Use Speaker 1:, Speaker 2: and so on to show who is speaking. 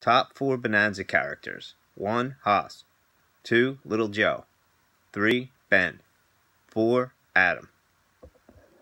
Speaker 1: Top 4 Bonanza characters 1. Haas; 2. Little Joe 3. Ben 4. Adam